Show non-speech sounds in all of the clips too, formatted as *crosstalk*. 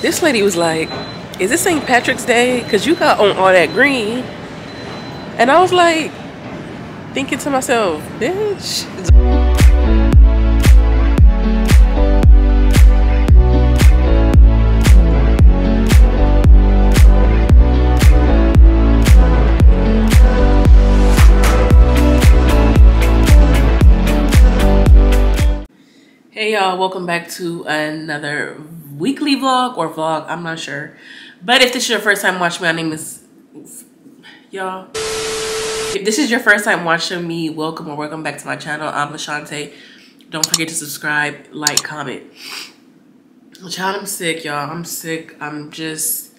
This lady was like, is it St. Patrick's Day? Because you got on all that green. And I was like, thinking to myself, bitch. Hey y'all, welcome back to another weekly vlog or vlog, I'm not sure. But if this is your first time watching me, my name is, y'all. If this is your first time watching me, welcome or welcome back to my channel. I'm Lashauntae. Don't forget to subscribe, like, comment. Child, I'm sick, y'all. I'm sick. I'm just,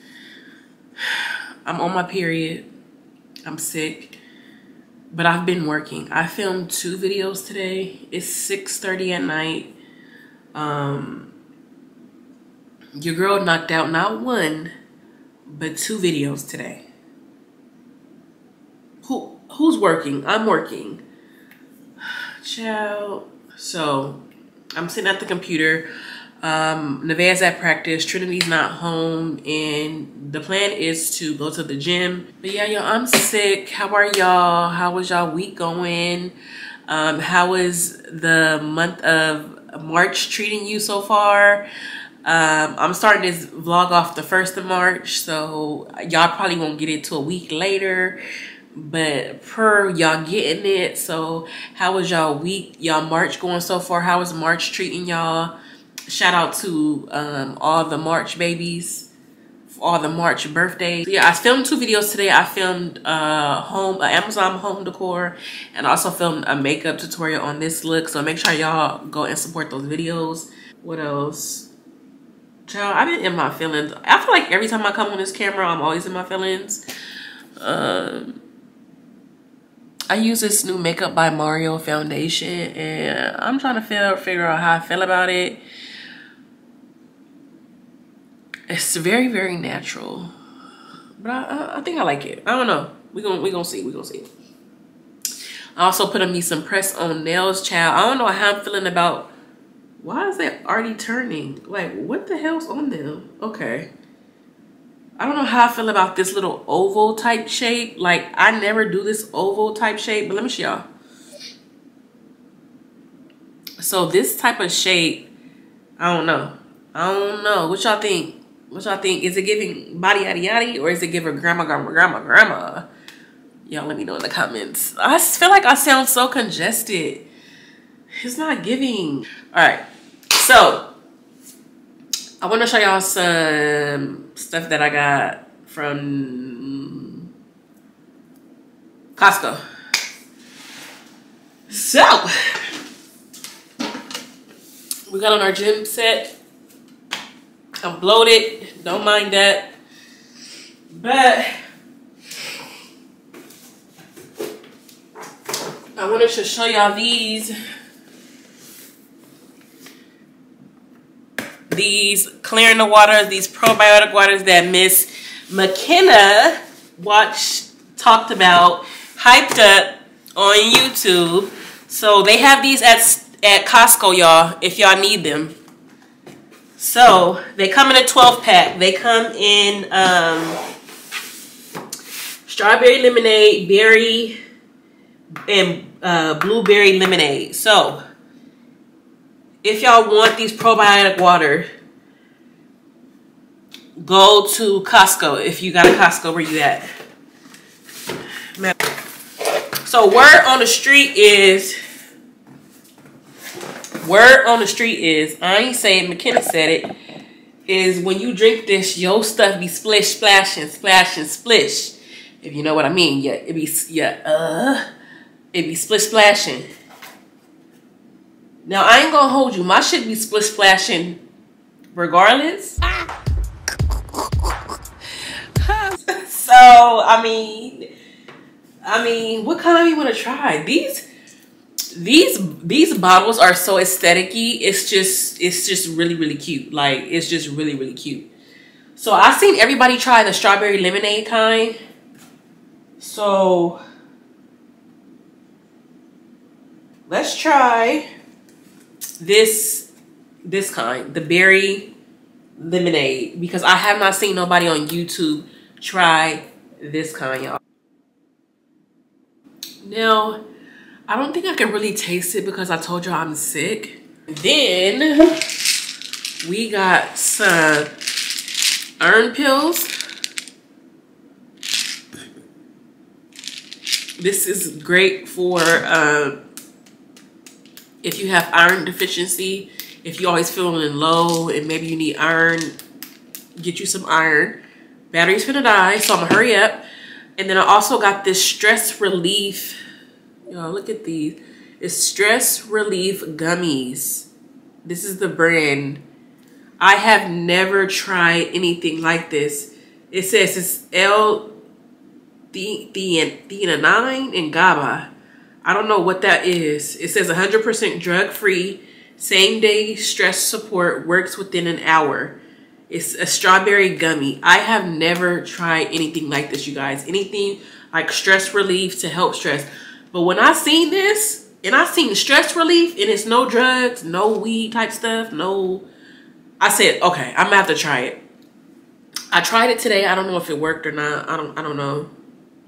I'm on my period. I'm sick but I've been working. I filmed two videos today. It's 6.30 at night. Um, your girl knocked out not one, but two videos today. Who Who's working? I'm working. *sighs* Ciao. So, I'm sitting at the computer. Um, Nevaeh's at practice, Trinity's not home, and the plan is to go to the gym. But yeah, y'all, I'm sick. How are y'all? How was y'all week going? Um, how is the month of March treating you so far? Um, I'm starting this vlog off the 1st of March, so y'all probably won't get it till a week later but per y'all getting it so how was y'all week y'all march going so far how was march treating y'all shout out to um, all the March babies, all the March birthdays. Yeah, I filmed two videos today. I filmed uh, home, uh, Amazon home decor, and also filmed a makeup tutorial on this look. So make sure y'all go and support those videos. What else? Child, I've been in my feelings. I feel like every time I come on this camera, I'm always in my feelings. Um, I use this new Makeup by Mario foundation, and I'm trying to figure, figure out how I feel about it it's very, very natural. But I, I, think I like it. I don't know. We're gonna we gonna see. We're gonna see. I also put on me some press on nails, child. I don't know how I'm feeling about why is that already turning? Like, what the hell's on them? Okay. I don't know how I feel about this little oval type shape. Like, I never do this oval type shape, but let me show y'all. So this type of shape, I don't know. I don't know. What y'all think? What y'all think? Is it giving body yaddy yaddy or is it giving grandma, grandma, grandma, grandma? Y'all let me know in the comments. I feel like I sound so congested. It's not giving. All right. So, I want to show y'all some stuff that I got from Costco. So, we got on our gym set I'm bloated. Don't mind that. But I wanted to show y'all these. These clearing the waters, these probiotic waters that Miss McKenna watched, talked about, hyped up on YouTube. So they have these at, at Costco, y'all, if y'all need them. So they come in a 12 pack. They come in um, strawberry lemonade, berry, and uh, blueberry lemonade. So if y'all want these probiotic water, go to Costco if you got a Costco where you at. So word on the street is Word on the street is, I ain't saying McKenna said it, is when you drink this, your stuff be splish, splashing, splashing, splish. If you know what I mean. Yeah, it be, yeah, uh, it be splish, splashing. Now, I ain't gonna hold you. My shit be splish, splashing regardless. *laughs* so, I mean, I mean, what kind you want to try? These these these bottles are so aestheticy. It's just it's just really really cute. Like it's just really really cute. So I've seen everybody try the strawberry lemonade kind. So let's try this this kind, the berry lemonade because I have not seen nobody on YouTube try this kind, y'all. Now, I don't think I can really taste it because I told you I'm sick. Then we got some iron pills. This is great for uh, if you have iron deficiency, if you're always feeling low and maybe you need iron, get you some iron. Battery's gonna die, so I'm gonna hurry up. And then I also got this stress relief. Y'all look at these. It's stress relief gummies. This is the brand. I have never tried anything like this. It says it's L theanine and GABA. I don't know what that is. It says 100% drug free, same day stress support works within an hour. It's a strawberry gummy. I have never tried anything like this, you guys. Anything like stress relief to help stress. But when I seen this, and I seen stress relief, and it's no drugs, no weed type stuff, no. I said, okay, I'm gonna have to try it. I tried it today. I don't know if it worked or not. I don't. I don't know.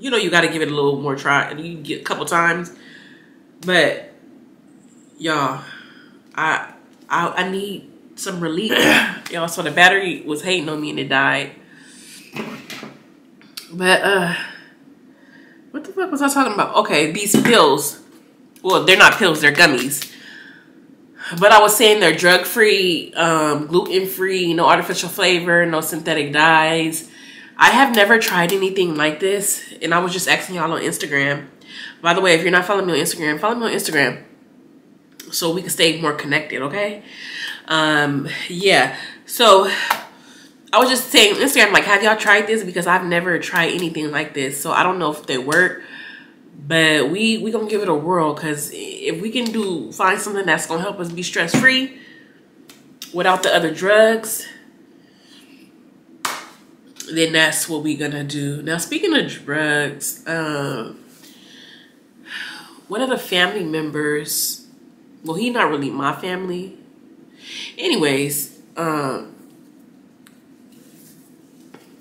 You know, you got to give it a little more try, and you get a couple times. But y'all, I I I need some relief. *clears throat* y'all, so the battery was hating on me and it died. But uh, what the fuck was I talking about? Okay, these pills. Well, they're not pills, they're gummies. But I was saying they're drug free, um, gluten free, no artificial flavor, no synthetic dyes. I have never tried anything like this, and I was just asking y'all on Instagram. By the way, if you're not following me on Instagram, follow me on Instagram so we can stay more connected, okay? Um, yeah. So I was just saying Instagram, like, have y'all tried this? Because I've never tried anything like this. So I don't know if they work. But we we gonna give it a whirl because if we can do find something that's gonna help us be stress free without the other drugs, then that's what we're gonna do. Now speaking of drugs, um, one of the family members, well, he not really my family. Anyways, um,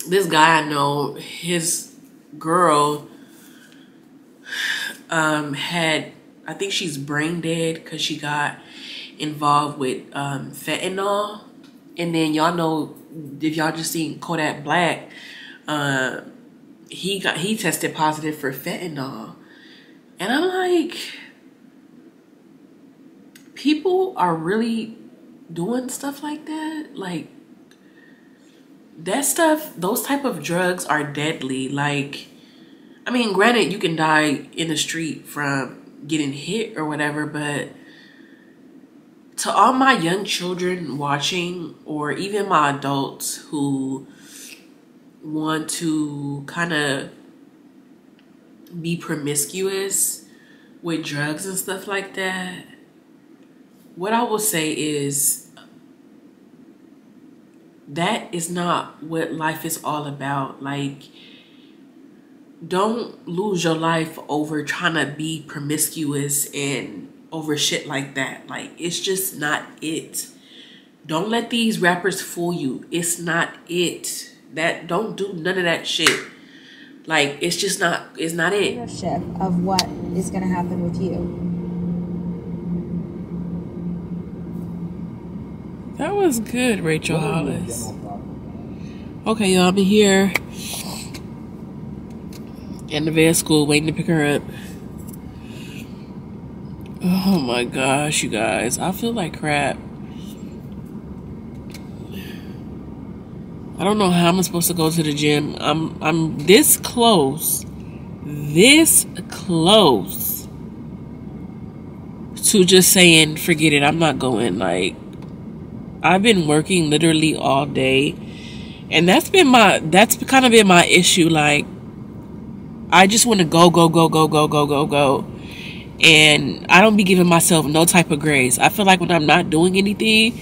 this guy I know, his girl um, had, I think she's brain dead because she got involved with um, fentanyl. And then y'all know, if y'all just seen Kodak Black, uh, he got he tested positive for fentanyl. And I'm like, people are really doing stuff like that? Like, that stuff, those type of drugs are deadly. Like, I mean, granted, you can die in the street from getting hit or whatever, but to all my young children watching, or even my adults who want to kind of be promiscuous with drugs and stuff like that, what I will say is that is not what life is all about. Like, don't lose your life over trying to be promiscuous and over shit like that. Like, it's just not it. Don't let these rappers fool you. It's not it. That don't do none of that shit. Like, it's just not. It's not it. Of what is gonna happen with you. That was good, Rachel Hollis. Okay, y'all, be here in the vet school waiting to pick her up. Oh my gosh, you guys. I feel like crap. I don't know how I'm supposed to go to the gym. I'm I'm this close. This close to just saying forget it. I'm not going like I've been working literally all day. And that's been my that's kind of been my issue like I just want to go go go go go go go go. And I don't be giving myself no type of grace. I feel like when I'm not doing anything,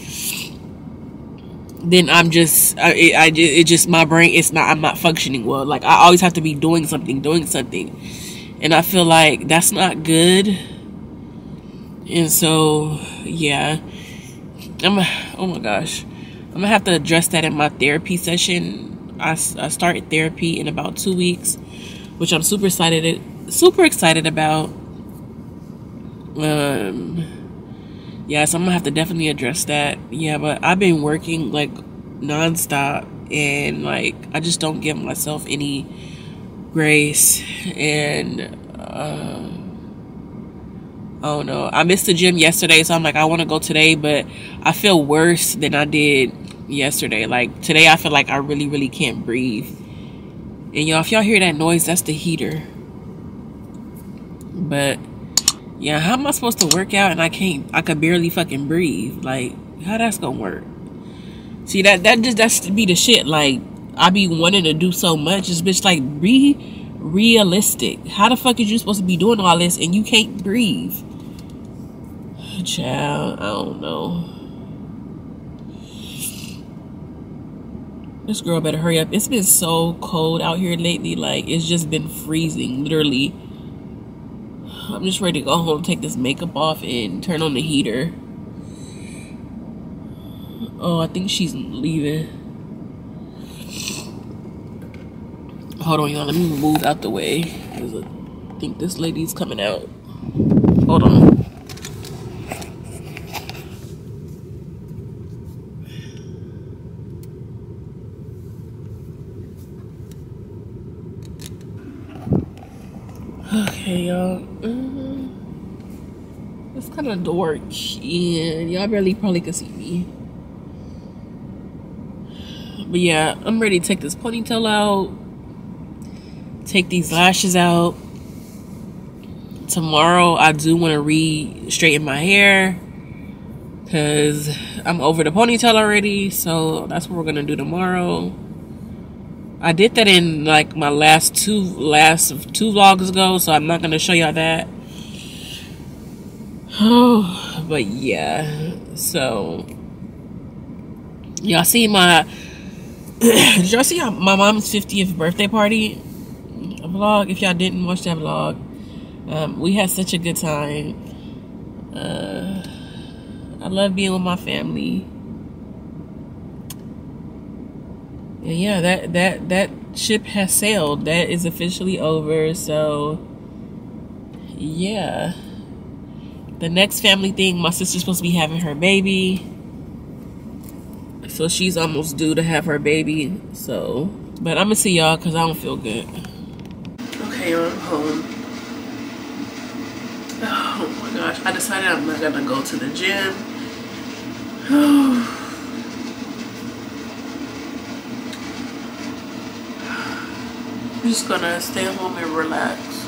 then I'm just I, it, I it just my brain it's not I'm not functioning well. Like I always have to be doing something, doing something. And I feel like that's not good. And so, yeah. I'm oh my gosh. I'm gonna have to address that in my therapy session. I, I start therapy in about two weeks, which I'm super excited super excited about. Um, yeah, so I'm gonna have to definitely address that. Yeah, but I've been working like nonstop, and like I just don't give myself any grace, and um, I don't know. I missed the gym yesterday, so I'm like, I want to go today, but I feel worse than I did yesterday. Like today, I feel like I really, really can't breathe. And y'all, if y'all hear that noise, that's the heater. But yeah, how am I supposed to work out and I can't? I could barely fucking breathe. Like, how that's gonna work? See that that just that's be the shit. Like, I be wanting to do so much. It's bitch like be realistic. How the fuck is you supposed to be doing all this and you can't breathe? Child, I don't know. This girl better hurry up. It's been so cold out here lately. Like, it's just been freezing, literally. I'm just ready to go home, take this makeup off, and turn on the heater. Oh, I think she's leaving. Hold on, y'all. Let me move out the way. I think this lady's coming out. Hold on. Okay, y'all. Kind of dark, and y'all barely probably can see me. But yeah, I'm ready to take this ponytail out, take these lashes out. Tomorrow, I do want to re straighten my hair because I'm over the ponytail already. So that's what we're gonna do tomorrow. I did that in like my last two last two vlogs ago, so I'm not gonna show y'all that. Oh, *sighs* but yeah. So y'all see my *clears throat* did y'all see my mom's 50th birthday party vlog? If y'all didn't watch that vlog, um, we had such a good time. Uh, I love being with my family. And yeah, that that that ship has sailed. That is officially over. So yeah. The next family thing, my sister's supposed to be having her baby. So she's almost due to have her baby. So, but I'm gonna see y'all because I don't feel good. Okay, I'm home. Oh my gosh, I decided I'm not gonna go to the gym. *sighs* I'm just gonna stay home and relax.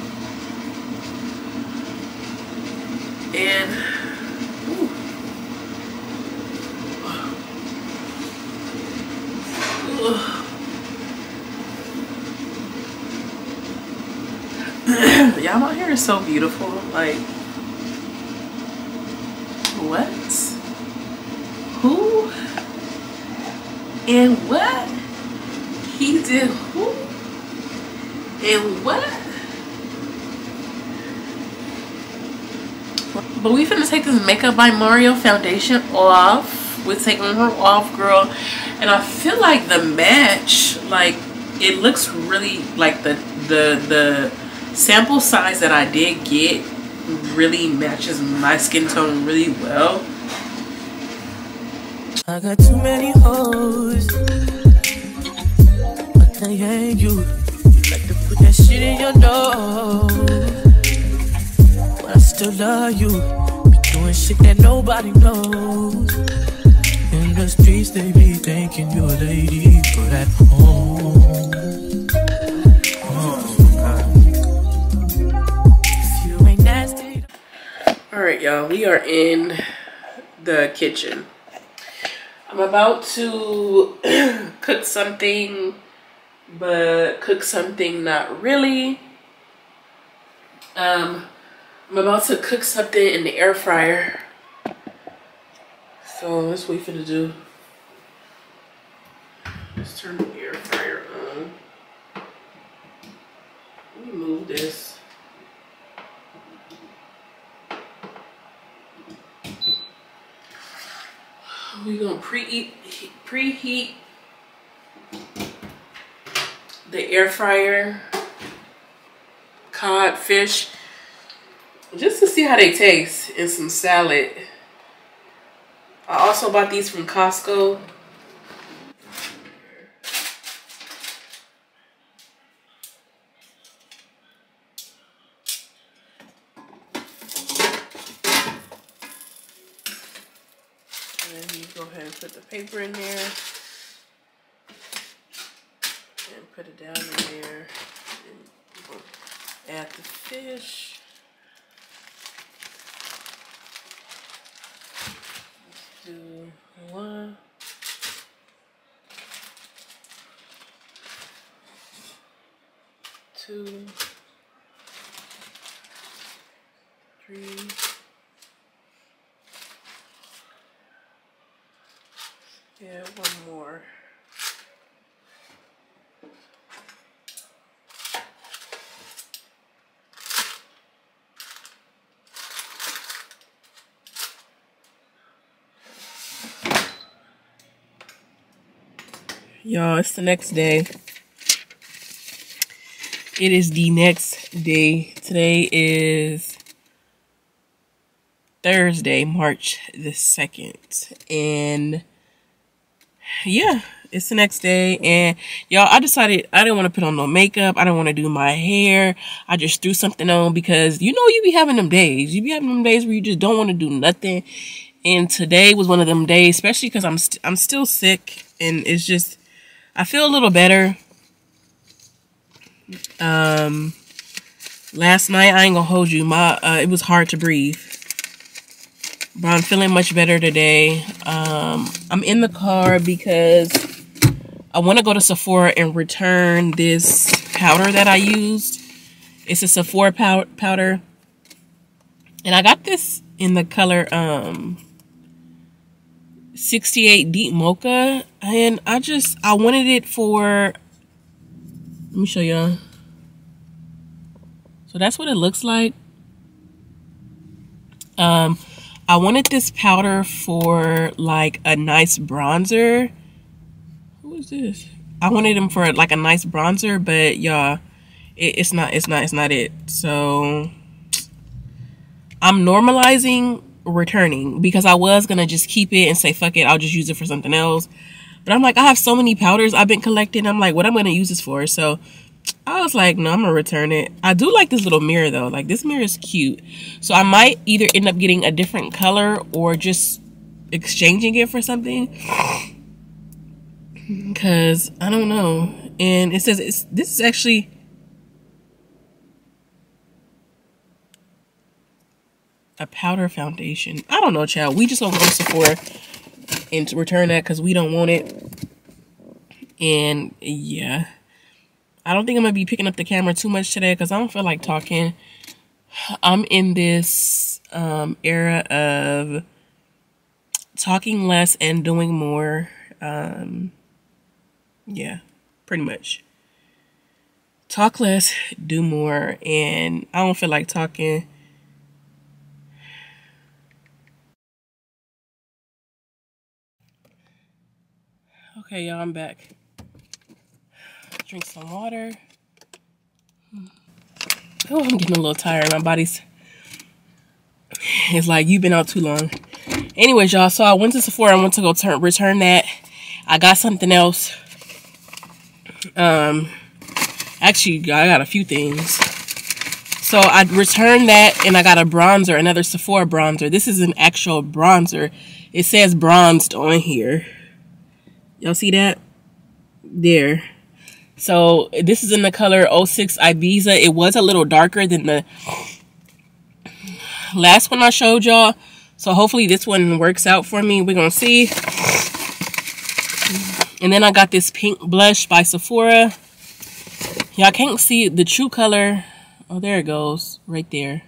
And y'all hair is so beautiful like what? Who and what he did who and what but we finna take this makeup by mario foundation off we're taking her off girl and i feel like the match like it looks really like the the the sample size that I did get really matches my skin tone really well. I got too many hoes. I can't you. You like to put that shit in your nose. Still love you. Be doing shit that nobody knows. In the streets, they be thinking you're a lady, but at home. All right, y'all, we are in the kitchen. I'm about to *clears throat* cook something, but cook something not really. Um, I'm about to cook something in the air fryer. So let's wait for the do. Let's turn the air fryer on. Let me move this. we gonna preheat preheat the air fryer cod fish just to see how they taste in some salad. I also bought these from Costco. And you go ahead and put the paper in there and put it down in there. And add the fish. Let's do one. Two. Three. Yeah, one more. Y'all, it's the next day. It is the next day. Today is Thursday, March the 2nd. And yeah, it's the next day. And y'all, I decided I didn't want to put on no makeup. I don't want to do my hair. I just threw something on because you know, you be having them days. You be having them days where you just don't want to do nothing. And today was one of them days, especially because I'm, st I'm still sick and it's just, I feel a little better. Um, last night, I ain't gonna hold you. My, uh, it was hard to breathe. But I'm feeling much better today. Um, I'm in the car because I want to go to Sephora and return this powder that I used. It's a Sephora pow powder. And I got this in the color um 68 deep mocha and I just I wanted it for let me show y'all. So that's what it looks like. Um I wanted this powder for like a nice bronzer. Who is this? I wanted them for like a nice bronzer but y'all it, it's not it's not it's not it. So I'm normalizing returning because I was gonna just keep it and say fuck it, I'll just use it for something else. But I'm like, I have so many powders I've been collecting. I'm like, what am I'm gonna use this for? So I was like, no, I'm gonna return it. I do like this little mirror though. Like this mirror is cute. So I might either end up getting a different color or just exchanging it for something. *sighs* Cause I don't know. And it says it's this is actually a powder foundation. I don't know, child. We just don't go to Sephora and return that because we don't want it. And yeah, I don't think I'm gonna be picking up the camera too much today because I don't feel like talking. I'm in this um, era of talking less and doing more. Um, yeah, pretty much. Talk less, do more, and I don't feel like talking Okay, y'all, I'm back. Drink some water. Oh, I'm getting a little tired. My body's it's like you've been out too long. Anyways, y'all, so I went to Sephora. I went to go turn return that. I got something else. Um, actually, I got a few things. So I returned that, and I got a bronzer, another Sephora bronzer. This is an actual bronzer. It says bronzed on here. Y'all see that? There. So this is in the color 06 Ibiza. It was a little darker than the last one I showed y'all. So hopefully this one works out for me. We're going to see. And then I got this pink blush by Sephora. Y'all can't see the true color. Oh, there it goes. Right there.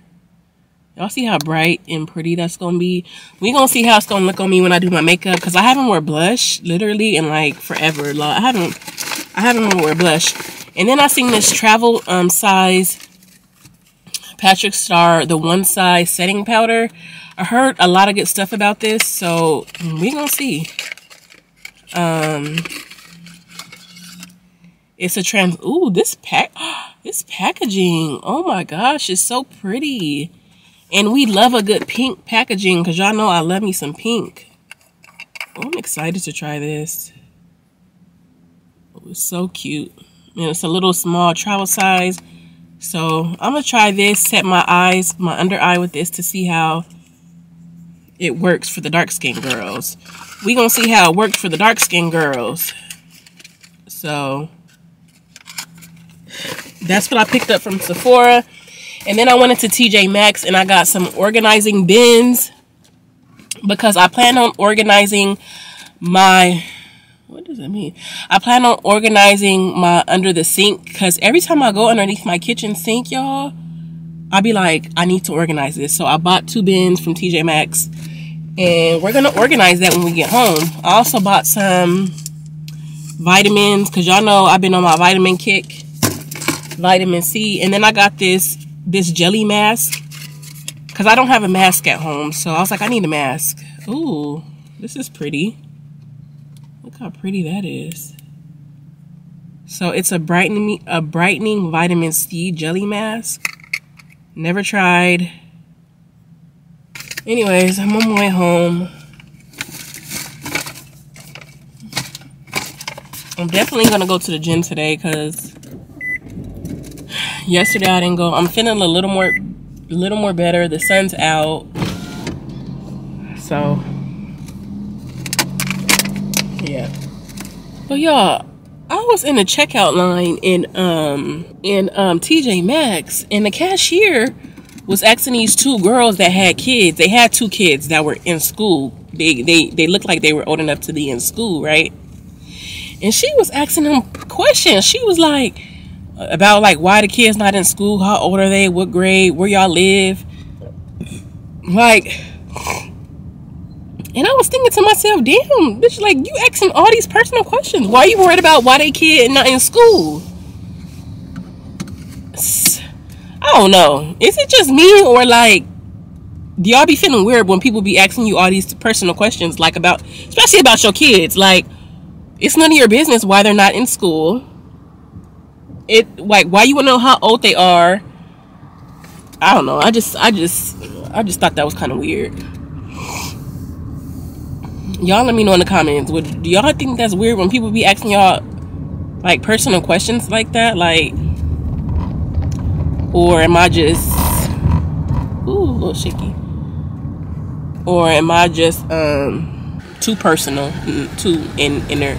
Y'all see how bright and pretty that's gonna be? We gonna see how it's gonna look on me when I do my makeup because I haven't worn blush literally in like forever. Like, I haven't, I haven't worn blush. And then I seen this travel um size Patrick Starrr, the one size setting powder. I heard a lot of good stuff about this, so we gonna see. Um, it's a trans. Ooh, this pack, *gasps* this packaging. Oh my gosh, it's so pretty. And we love a good pink packaging because y'all know I love me some pink. Oh, I'm excited to try this. Oh, it's so cute. And it's a little small travel size. So I'm going to try this, set my eyes, my under eye with this to see how it works for the dark skin girls. we going to see how it works for the dark skin girls. So that's what I picked up from Sephora. And then I went into TJ Maxx and I got some organizing bins because I plan on organizing my what does it mean? I plan on organizing my under the sink because every time I go underneath my kitchen sink, y'all, I'll be like, I need to organize this. So I bought two bins from TJ Maxx and we're going to organize that when we get home. I also bought some vitamins because y'all know I've been on my vitamin kick, vitamin C. And then I got this, this jelly mask because I don't have a mask at home. So I was like, I need a mask. Ooh, this is pretty. Look how pretty that is. So it's a brightening a brightening vitamin C jelly mask. Never tried. Anyways, I'm on my way home. I'm definitely gonna go to the gym today because yesterday I didn't go. I'm feeling a little more a little more better. The sun's out. So yeah. Well, y'all, I was in the checkout line in um in um TJ Maxx, and the cashier was asking these two girls that had kids. They had two kids that were in school. They they they looked like they were old enough to be in school, right? And she was asking them questions. She was like about like why the kids not in school, how old are they, what grade, where y'all live. Like and I was thinking to myself, damn, bitch, like you asking all these personal questions. Why are you worried about why they kid not in school? I don't know. Is it just me or like do y'all be feeling weird when people be asking you all these personal questions like about especially about your kids? Like it's none of your business why they're not in school. It like why you wanna know how old they are? I don't know. I just I just I just thought that was kind of weird y'all let me know in the comments. Would do y'all think that's weird when people be asking y'all like personal questions like that? Like, or am I just ooh a little shaky? Or am I just um too personal, mm, too in inner,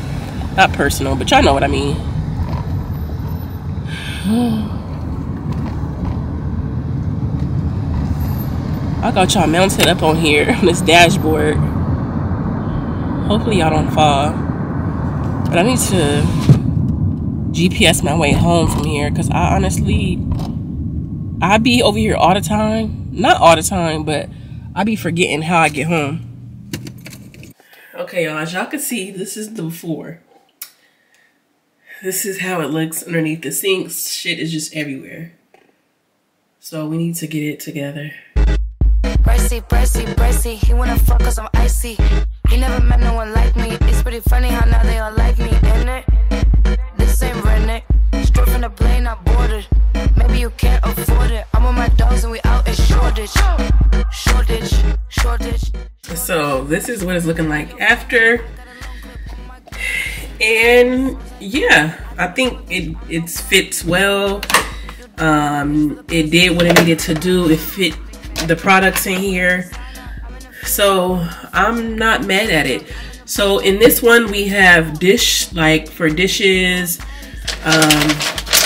not personal, but y'all know what I mean. I got y'all mounted up on here on this dashboard. Hopefully y'all don't fall. But I need to GPS my way home from here because I honestly, I be over here all the time. Not all the time, but I be forgetting how I get home. Okay, y'all, as y'all can see, this is the before. This is how it looks underneath the sinks. Shit is just everywhere. So we need to get it together. Pricey, pricey, pricey. He wanna fuck cause I'm icy. He never met no one like me. It's pretty funny how now they all like me, isn't it? This ain't redneck. Straight from the plane, I boarded. Maybe you can't afford it. I'm with my dogs and we out in Shoreditch. Shoreditch, Shoreditch. So this is what it's looking like after. And yeah, I think it it fits well. Um, it did what it needed to do. It fit the products in here. So I'm not mad at it. So in this one, we have dish, like for dishes. Um,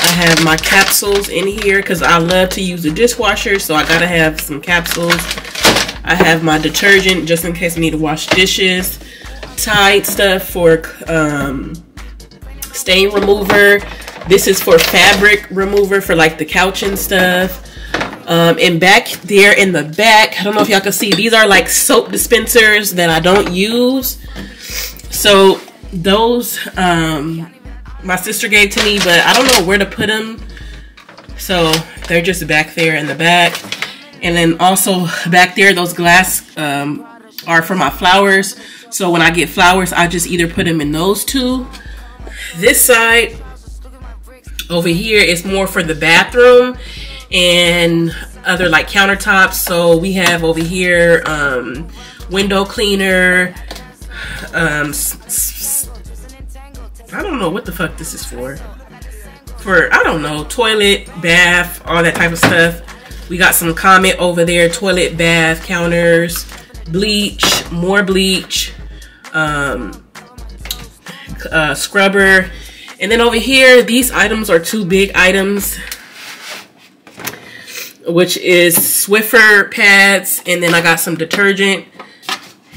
I have my capsules in here because I love to use the dishwasher. So I got to have some capsules. I have my detergent just in case I need to wash dishes. Tide stuff for um, stain remover. This is for fabric remover for like the couch and stuff. Um, and back there in the back, I don't know if y'all can see, these are like soap dispensers that I don't use. So those um, my sister gave to me, but I don't know where to put them. So they're just back there in the back. And then also back there, those glass um, are for my flowers. So when I get flowers, I just either put them in those two. This side over here is more for the bathroom and other like countertops. So we have over here um, window cleaner. Um, I don't know what the fuck this is for. For, I don't know, toilet, bath, all that type of stuff. We got some Comet over there, toilet, bath, counters, bleach, more bleach, um, uh, scrubber. And then over here, these items are two big items, which is Swiffer pads. And then I got some detergent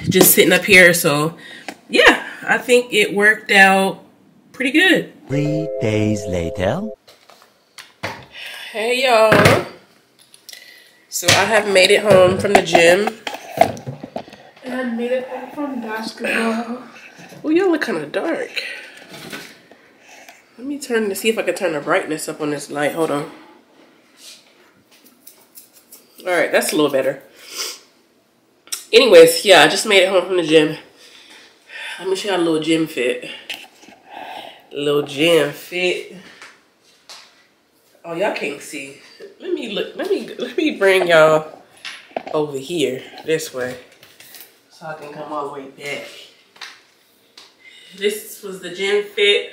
just sitting up here. So yeah, I think it worked out pretty good. Three days later. Hey y'all. So I have made it home from the gym. And I made it home from basketball. Oh, y'all look kind of dark. Let me turn to see if I can turn the brightness up on this light. Hold on. All right, that's a little better. Anyways, yeah, I just made it home from the gym. Let me show you a little gym fit. Little gym fit. Oh, y'all can't see. Let me look. Let me let me bring y'all over here this way, so I can come all the way back. This was the gym fit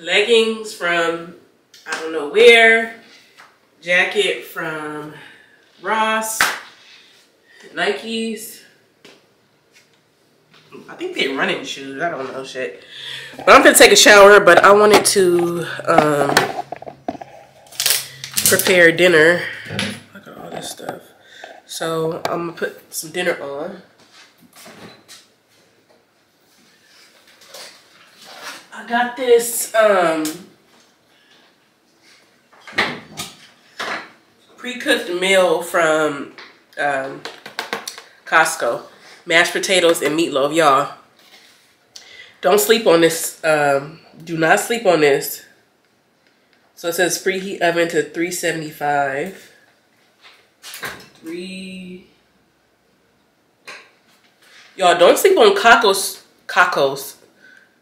leggings from I don't know where, jacket from Ross, Nikes. I think they're running shoes. I don't know shit. But I'm gonna take a shower, but I wanted to um, prepare dinner. Look at all this stuff. So I'm gonna put some dinner on. I got this um, pre-cooked meal from um, Costco. Mashed potatoes and meatloaf, y'all. Don't sleep on this. Um, do not sleep on this. So it says preheat oven to 375. Three. Y'all don't sleep on Costco's, Costco's,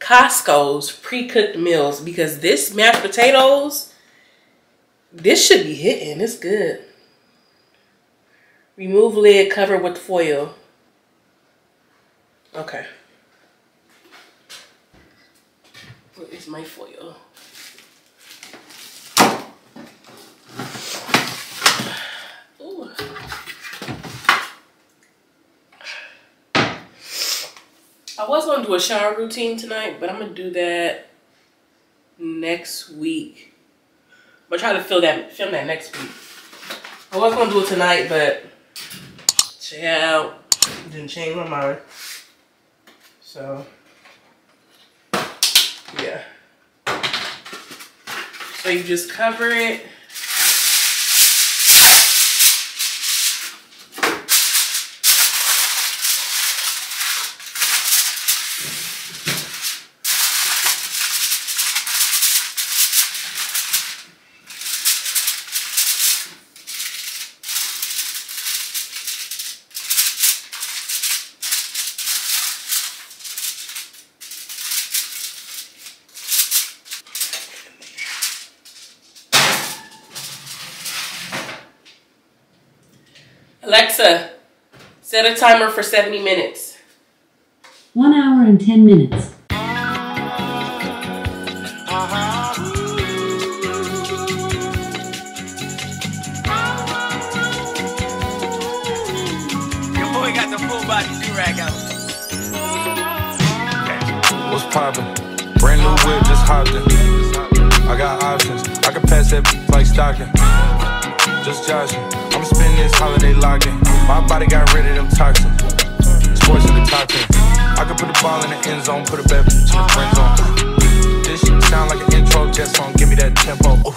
Costco's pre-cooked meals because this mashed potatoes, this should be hitting. It's good. Remove lid, cover with foil. Okay. Where is my foil? Ooh. I was to do a shower routine tonight, but I'm to do that next week. I'm to try to film that, film that next week. I was to do it tonight, but child, didn't change my mind. So, yeah. So you just cover it. Alexa, set a timer for 70 minutes. One hour and 10 minutes. Your boy got the full body do-rag out. What's poppin'? Brand new whip, just hopped in. I got options. I can pass that like stocking. Just joshing. I'ma spend this holiday locking. My body got rid of them toxins. Sports in the top 10. I can put the ball in the end zone, put a bad bitch in the friend zone. This shit sound like an intro jet song. Give me that tempo. Ooh.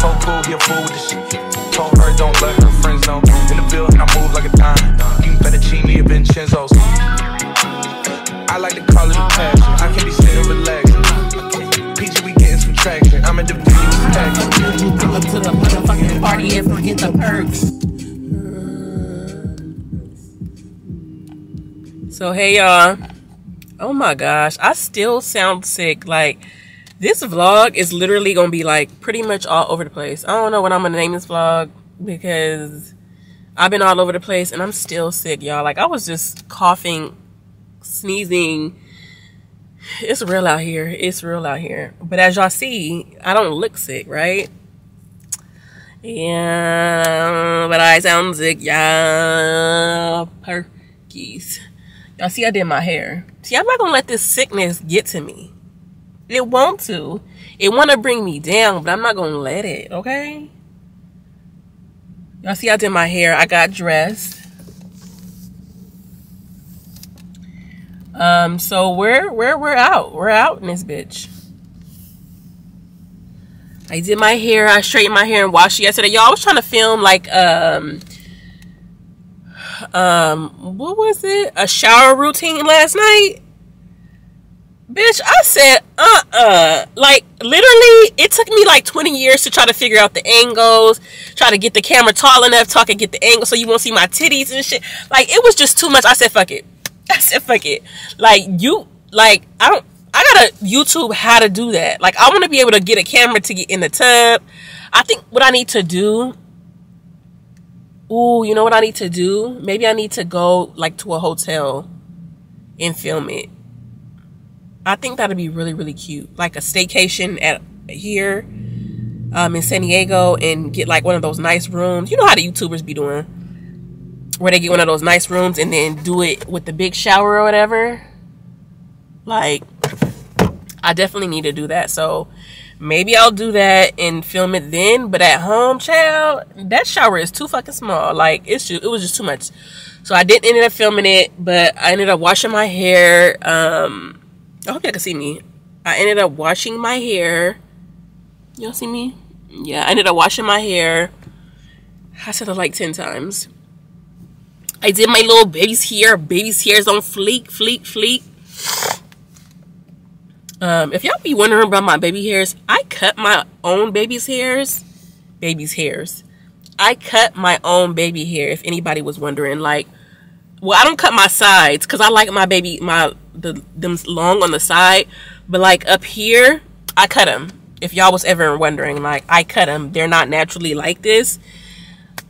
Told cool, he a fool with the shit. Told her don't let her friends know. In the building, I move like a dime. Eating fettuccine or Vincenzo's. I like to call it a passion. I can be sitting relaxing. PG, we getting some traction. I'm in the with Pull up to the motherfucking party and forget the perks. So hey y'all. Oh my gosh, I still sound sick. Like this vlog is literally gonna be like pretty much all over the place. I don't know what I'm gonna name this vlog because I've been all over the place and I'm still sick, y'all. Like I was just coughing, sneezing. It's real out here. It's real out here. But as y'all see, I don't look sick, right? Yeah, but I sound sick, yeah. Perkies. Y'all see, I did my hair. See, I'm not gonna let this sickness get to me. It want to. It want to bring me down, but I'm not gonna let it. Okay. Y'all see, I did my hair. I got dressed. Um. So we're we're we're out. We're out in this bitch. I did my hair. I straightened my hair and washed it yesterday. Y'all, I was trying to film like um um what was it? A shower routine last night. Bitch, I said uh-uh. Like literally, it took me like 20 years to try to figure out the angles, try to get the camera tall enough I could get the angle so you won't see my titties and shit. Like it was just too much. I said fuck it. *laughs* I said fuck it. Like you like I don't I gotta YouTube how to do that. Like I want to be able to get a camera to get in the tub. I think what I need to do. Ooh, you know what I need to do? Maybe I need to go like to a hotel and film it. I think that'd be really really cute. Like a staycation at here um, in San Diego and get like one of those nice rooms. You know how the YouTubers be doing, where they get one of those nice rooms and then do it with the big shower or whatever. Like I definitely need to do that. So maybe I'll do that and film it then. But at home, child, that shower is too fucking small. Like it's just, it was just too much. So I didn't end up filming it, but I ended up washing my hair. Um, I hope y'all can see me. I ended up washing my hair. Y'all see me? Yeah, I ended up washing my hair. I said it like 10 times. I did my little baby's hair. Baby's hair is on fleek, fleek, fleek. Um, if y'all be wondering about my baby hairs, I cut my own baby's hairs. Baby's hairs. I cut my own baby hair. If anybody was wondering, like, well, I don't cut my sides because I like my baby my the them long on the side, but like up here, I cut them. If y'all was ever wondering, like, I cut them. They're not naturally like this.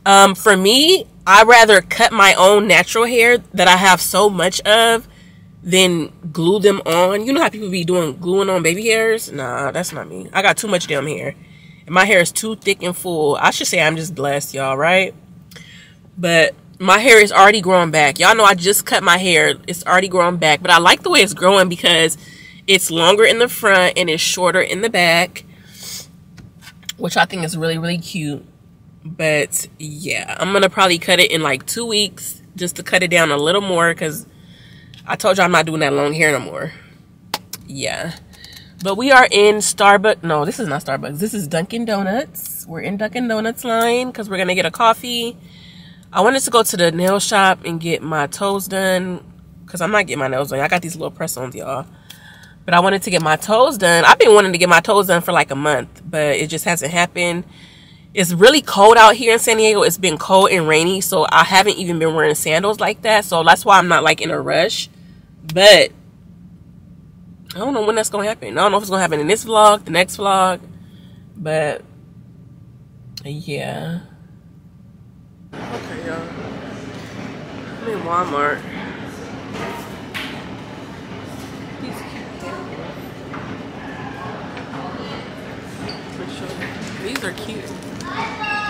Um, for me, I rather cut my own natural hair that I have so much of then glue them on. You know how people be doing gluing on baby hairs? Nah, that's not me. I got too much damn hair. And my hair is too thick and full. I should say I'm just blessed, y'all, right? But my hair is already growing back. Y'all know I just cut my hair. It's already growing back. But I like the way it's growing because it's longer in the front and it's shorter in the back. Which I think is really, really cute. But yeah, I'm going to probably cut it in like two weeks just to cut it down a little more because I told you I'm not doing that long hair no more. Yeah. But we are in Starbucks. No, this is not Starbucks. This is Dunkin' Donuts. We're in Dunkin' Donuts line because we're going to get a coffee. I wanted to go to the nail shop and get my toes done because I'm not getting my nails done. I got these little press-ons, y'all. But I wanted to get my toes done. I've been wanting to get my toes done for like a month, but it just hasn't happened. It's really cold out here in San Diego. It's been cold and rainy, so I haven't even been wearing sandals like that. So that's why I'm not like in a rush. But I don't know when that's gonna happen. I don't know if it's gonna happen in this vlog, the next vlog, but yeah. Okay, y'all. I'm in Walmart. These cute. These are cute.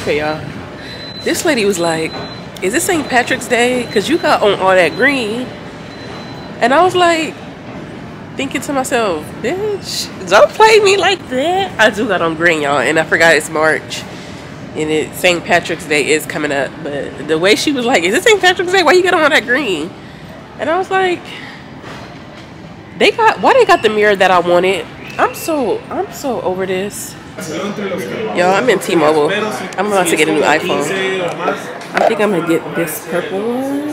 Okay, y'all. This lady was like, is this St. Patrick's Day? Because you got on all that green. And I was like, thinking to myself, bitch, don't play me like that. I do got on green, y'all. And I forgot it's March. And it St. Patrick's Day is coming up, but the way she was like, "Is it St. Patrick's Day? Why you got on all that green?" And I was like, "They got why they got the mirror that I wanted." I'm so I'm so over this. Yo, I'm in T-Mobile. I'm about to get a new iPhone. I think I'm gonna get this purple one.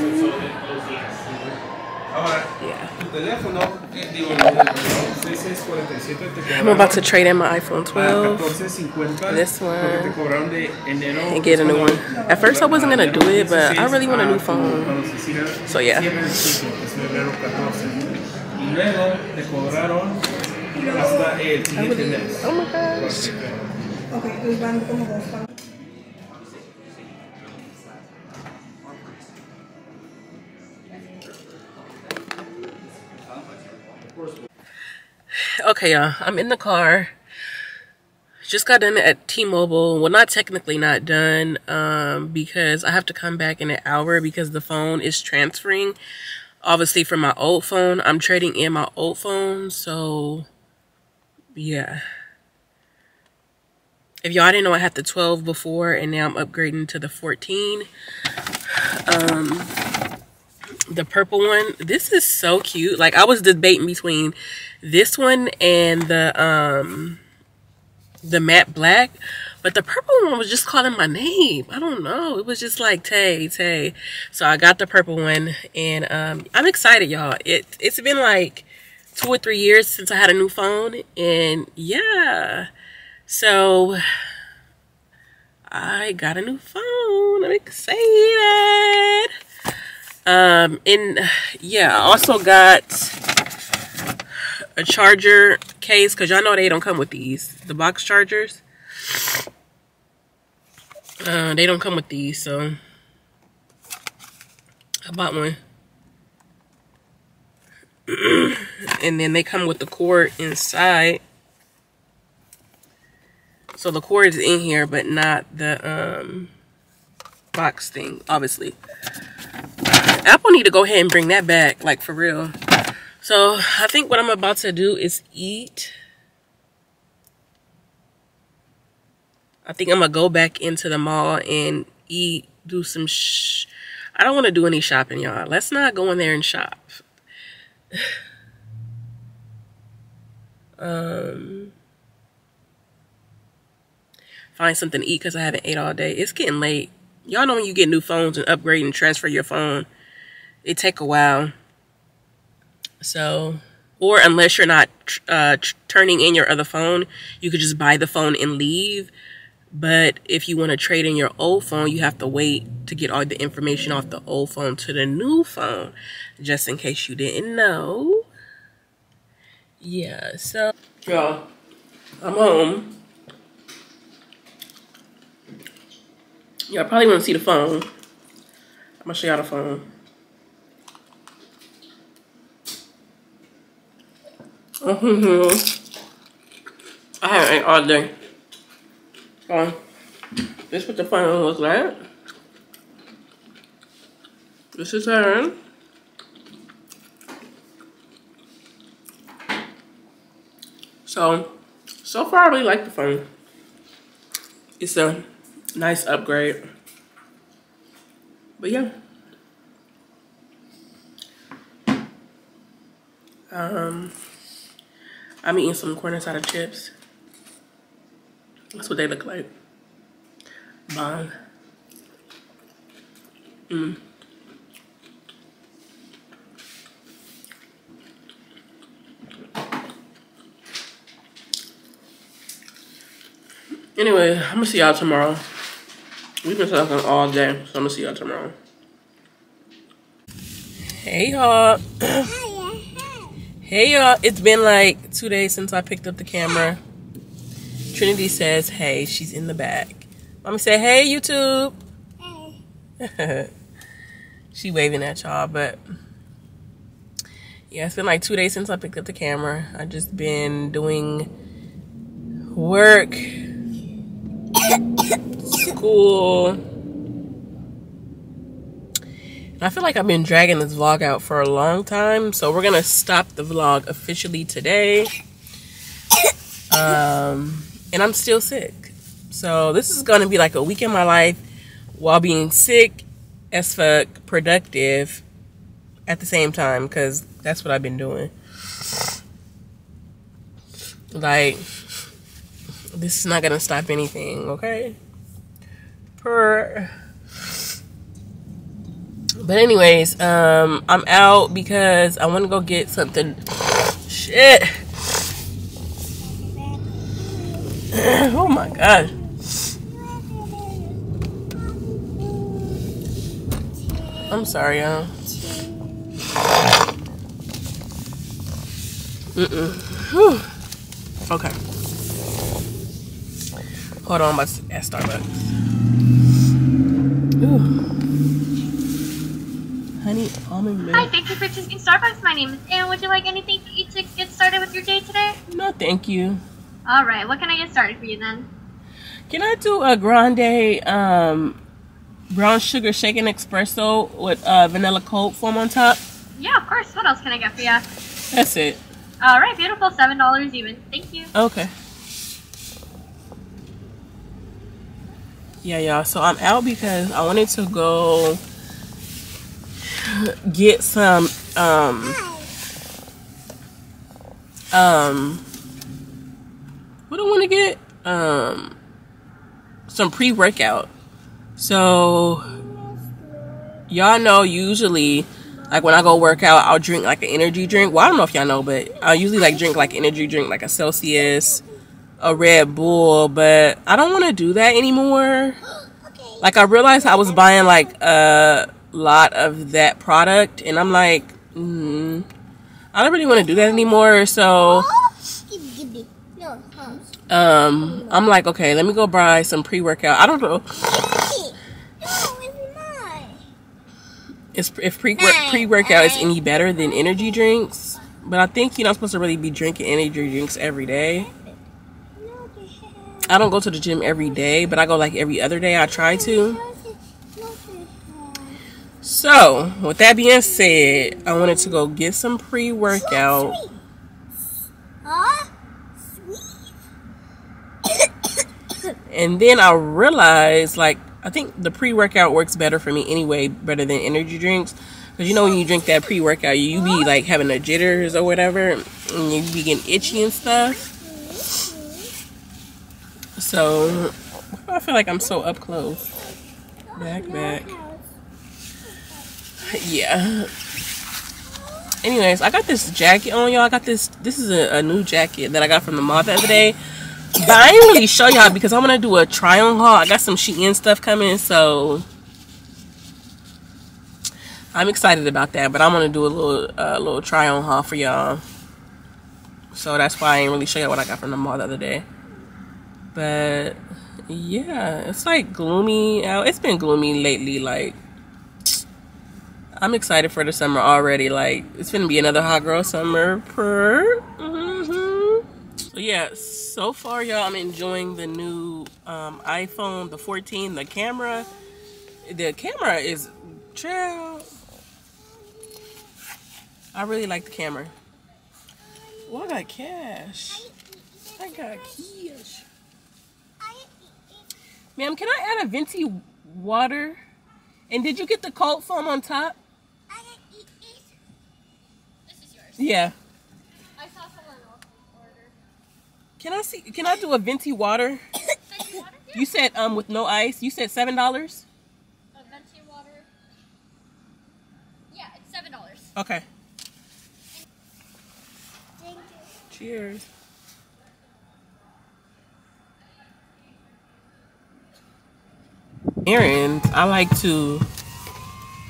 Yeah. I'm about to trade in my iPhone 12, this one, and get a new one. At first I wasn't gonna do it, but I really want a new phone. So yeah. Really, oh my gosh. Okay, y'all. I'm in the car. Just got done at T-Mobile. Well, not technically not done um, because I have to come back in an hour because the phone is transferring. Obviously, from my old phone. I'm trading in my old phone. So, yeah. If y'all didn't know, I had the 12 before and now I'm upgrading to the 14. Um, the purple one this is so cute. Like i was debating between this one and the um the matte black but the purple one was just calling my name. I don't know. It was just like tay tay. So i got the purple one and um i'm excited y'all. It it's been like two or three years since i had a new phone and yeah so i got a new phone i'm excited um, and yeah, I also got a charger case because y'all know they don't come with these, the box chargers. Uh, they don't come with these, so I bought one. And then they come with the cord inside. So the cord is in here, but not the um, box thing, obviously. Apple need to go ahead and bring that back, like for real. So I think what I'm about to do is eat. I think I'm gonna go back into the mall and eat, do some sh I don't want to do any shopping, y'all. Let's not go in there and shop. Um, find something to eat because I haven't ate all day. It's getting late. Y'all know when you get new phones and upgrade and transfer your phone, it take a while. So, or unless you're not uh, turning in your other phone, you could just buy the phone and leave. But if you want to trade in your old phone, you have to wait to get all the information off the old phone to the new phone. Just in case you didn't know. Yeah, so, y'all, I'm home. Y'all probably want to see the phone. I'm going to show y'all the phone. *laughs* I haven't ate all day. So, this is what the phone looks like. This is her. So, so far I really like the phone. It's a nice upgrade. But yeah. Um... I'm eating some corn inside of chips. That's what they look like. Bun. Mmm. Anyway, I'm gonna see y'all tomorrow. We've been talking all day, so I'm gonna see y'all tomorrow. Hey y'all. Hey y'all, it's been like two days since I picked up the camera. Trinity says, hey, she's in the back. Mommy say, hey YouTube. Hey. *laughs* she waving at y'all, but yeah, it's been like two days since I picked up the camera. I just been doing work, school, I feel like I've been dragging this vlog out for a long time, so we're gonna stop the vlog officially today. Um, and I'm still sick. So this is gonna be like a week in my life while being sick as fuck, productive at the same time, because that's what I've been doing. Like, this is not gonna stop anything, okay? Per. But anyways, um, I'm out because I want to go get something. Shit. *clears throat* oh my god. I'm sorry, y'all. Mm-mm. Okay. Hold on, I'm at Starbucks. Ooh. Honey almond milk. Hi, thank you for choosing Starbucks. My name is Anne. Would you like anything to eat to get started with your day today? No, thank you. All right, what can I get started for you then? Can I do a grande um, brown sugar shaken espresso with uh, vanilla cold foam on top? Yeah, of course. What else can I get for you? That's it. All right, beautiful. Seven dollars even. Thank you. Okay. Yeah, y'all. So I'm out because I wanted to go get some um um what I want to get? Um some pre-workout. So y'all know usually like when I go work out, I'll drink like an energy drink. Well, I don't know if y'all know, but I usually like drink like energy drink, like a Celsius, a Red Bull. But I don't want to do that anymore. Like I realized I was buying like a lot of that product, and I'm like, mm, I don't really want to do that anymore. So, um, I'm like, okay, let me go buy some pre workout. I don't know. if, if pre pre workout is any better than energy drinks, but I think you're not supposed to really be drinking energy drinks every day. I don't go to the gym every day, but I go like every other day. I try to. So, with that being said, I wanted to go get some pre workout. And then I realized, like, I think the pre workout works better for me anyway, better than energy drinks. Because you know, when you drink that pre workout, you be like having the jitters or whatever, and you be getting itchy and stuff. So, I feel like I'm so up close. Back, back. Yeah. Anyways, I got this jacket on, y'all. I got this. This is a, a new jacket that I got from the mall the other day. But I ain't really show y'all because I'm gonna do a try on haul. I got some Shein stuff coming, so I'm excited about that. But I'm gonna do a little uh, little try on haul for y'all. So that's why I ain't really show y'all what I got from the mall the other day. But yeah, it's like gloomy out. It's been gloomy lately. Like I'm excited for the summer already. Like it's gonna be another hot girl summer. Per. So yeah, so far y'all, I'm enjoying the new um, iPhone, the 14. The camera, the camera is chill. I really like the camera. Well, I got cash. I got cash. Ma'am, can I add a venti water? And did you get the cold foam on top? This is yours. Yeah. Can I see? Can I do a venti water? Water? You said um with no ice. You said seven dollars. Uh, venti water. Yeah, it's seven dollars. Okay. Cheers. Errands. I like to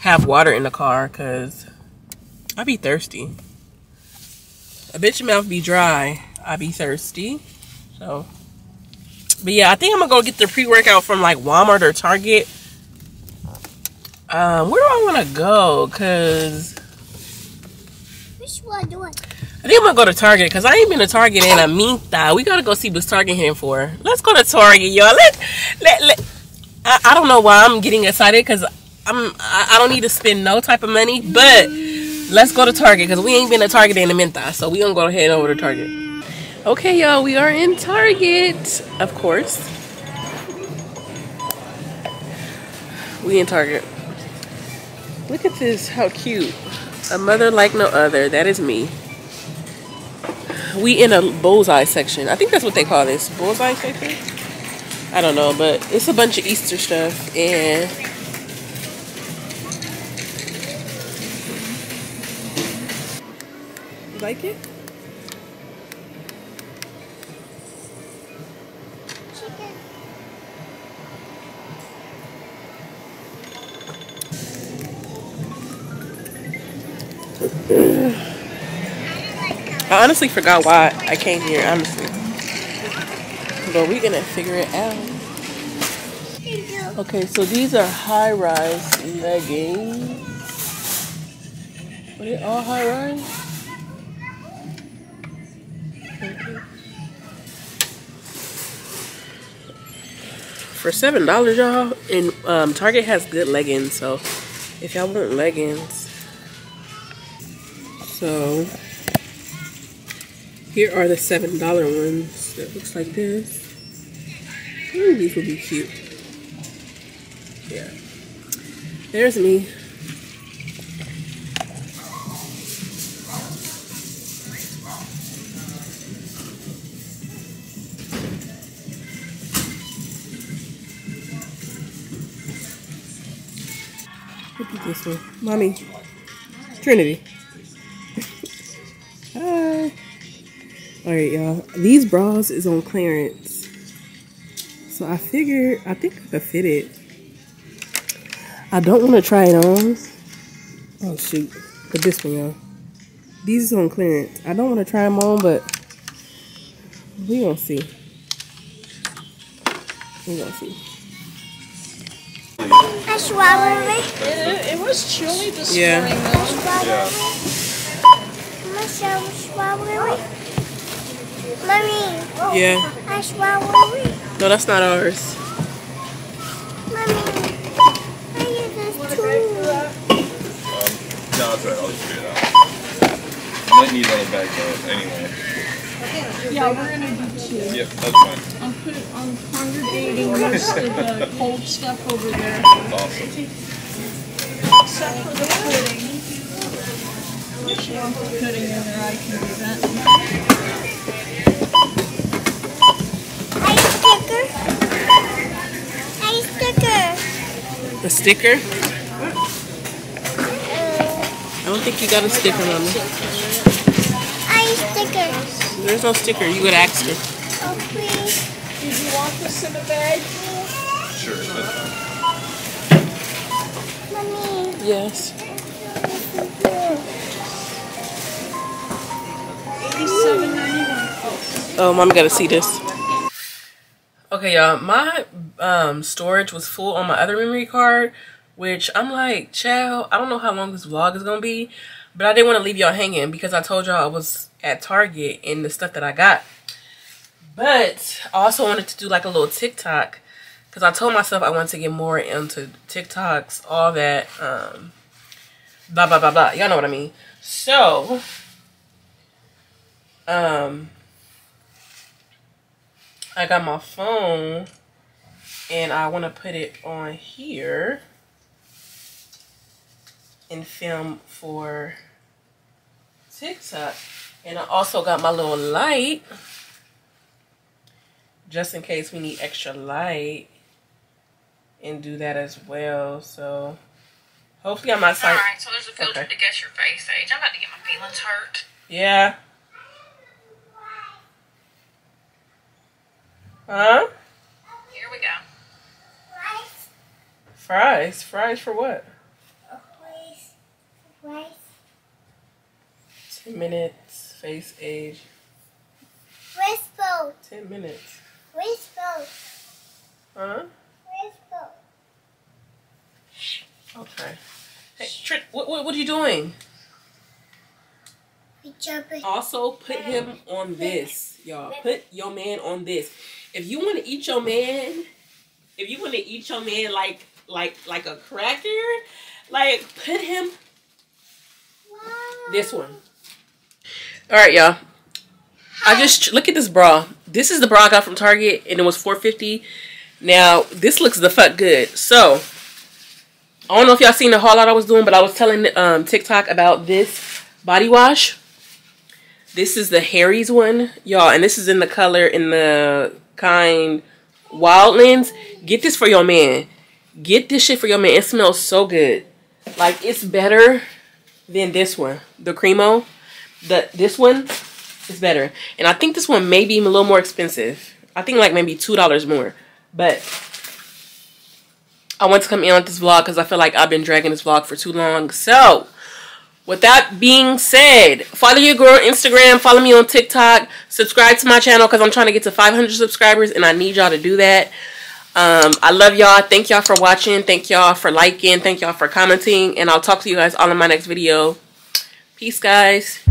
have water in the car because I be thirsty. A bitch mouth be dry. I be thirsty. So, but yeah, I think I'm gonna go get the pre workout from like Walmart or Target. Um, where do I want to go? Cause Which one do I? I think I'm gonna go to Target because I ain't been to Target in a minta. We gotta go see what's Target here for. Let's go to Target, y'all. Let, let, let. I, I don't know why I'm getting excited because I'm I, I don't need to spend no type of money, but let's go to Target because we ain't been to Target in a minta. So we gonna go ahead over to Target. Okay, y'all, we are in Target, of course. We in Target. Look at this, how cute. A mother like no other, that is me. We in a bullseye section. I think that's what they call this, bullseye section? I don't know, but it's a bunch of Easter stuff and like it? I honestly forgot why I came here, honestly. But we're gonna figure it out. Okay, so these are high-rise leggings. Are they all high-rise? For seven dollars, y'all, and um, Target has good leggings. So if y'all want leggings, so here are the seven dollar ones that looks like this. Ooh, these would be cute. Yeah. There's me. Look at this one. Mommy. Trinity. Alright, y'all. These bras is on clearance. So I figured, I think I could fit it. I don't want to try it on. Oh, shoot. But this one, y'all. These is on clearance. I don't want to try them on, but we gonna see. We gonna see. A strawberry. It, it was chilly this Yeah. morning. A strawberry. Mama, some strawberry. Mommy, Yeah. a strawberry. No, that's not ours. Mommy, I get this too. No, that's right. I'll just figure it out. Might need another bag though, anyway. Yeah, we're gonna do two. Yep, that's fine. I'm put, I'm congregating *laughs* most of the cold stuff over there, That's awesome. except for the pudding. If you want the pudding in there, I can do that. Ice sticker. Ice sticker. A sticker? Uh, I don't think you got a sticker, Mama. ice sticker. There's no sticker. You gotta ask her. Oh, please. Did you want this in a bag? Sure. Mommy. Yes. Oh, Mama gotta see this. Okay, y'all. My um, storage was full on my other memory card, which I'm like, child, I don't know how long this vlog is gonna be, but I didn't want to leave y'all hanging because I told y'all I was at Target and the stuff that I got. But I also wanted to do like a little TikTok because I told myself I wanted to get more into TikToks, all that, um, blah, blah, blah, blah. Y'all know what I mean. So, um, I got my phone and I want to put it on here and film for TikTok. And I also got my little light just in case we need extra light and do that as well. So hopefully I'm not Alright, so there's a filter Okay. to guess your face age. I'm about to get my feelings hurt. Yeah. Huh? Here we go. Rice. Fries. Fries for what? Rice. Rice. 10 minutes. Face age. Whistle. 10 minutes. Whistle. Huh? Whistle. Okay. Hey, Trit, what, what, what are you doing? We jump it. Also, put him on this, y'all. Put your man on this. If you want to eat your man, if you want to eat your man like like like a cracker, like put him this one. All right, y'all. I just look at this bra. This is the bra I got from Target, and it was four fifty. Now this looks the fuck good. So I don't know if y'all seen the haul out I was doing, but I was telling um, TikTok about this body wash. This is the Harry's one, y'all, and this is in the color in the kind Wildlands. Get this for your man. Get this shit for your man. It smells so good. Like it's better than this one, the Cremo. The this one is better, and I think this one may be a little more expensive. I think like maybe two dollars more, but I want to come in on this vlog because I feel like I've been dragging this vlog for too long. So, with that being said, follow your girl on Instagram, follow me on TikTok, subscribe to my channel because I'm trying to get to 500 subscribers and I need y'all to do that. Um, I love y'all. Thank y'all for watching. Thank y'all for liking. Thank y'all for commenting. And I'll talk to you guys all in my next video. Peace, guys.